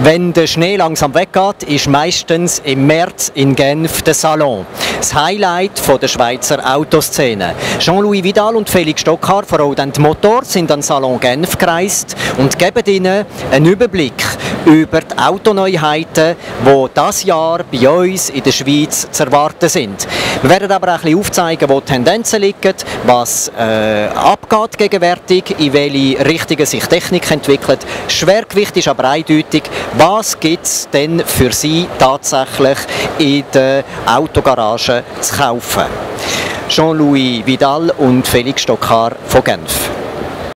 Wenn der Schnee langsam weggeht, ist meistens im März in Genf der Salon. Das Highlight von der Schweizer Autoszene. Jean-Louis Vidal und Felix Stockhart von Road Motor sind an Salon Genf gereist und geben Ihnen einen Überblick über die Autoneuheiten, die das Jahr bei uns in der Schweiz zu erwarten sind. Wir werden aber auch ein bisschen aufzeigen, wo die Tendenzen liegen, was äh, abgeht gegenwärtig, in welche Richtungen sich Technik entwickelt. Schwergewicht ist aber eindeutig, was gibt es denn für Sie tatsächlich in der Autogarage zu kaufen. Jean-Louis Vidal und Felix Stockar von Genf.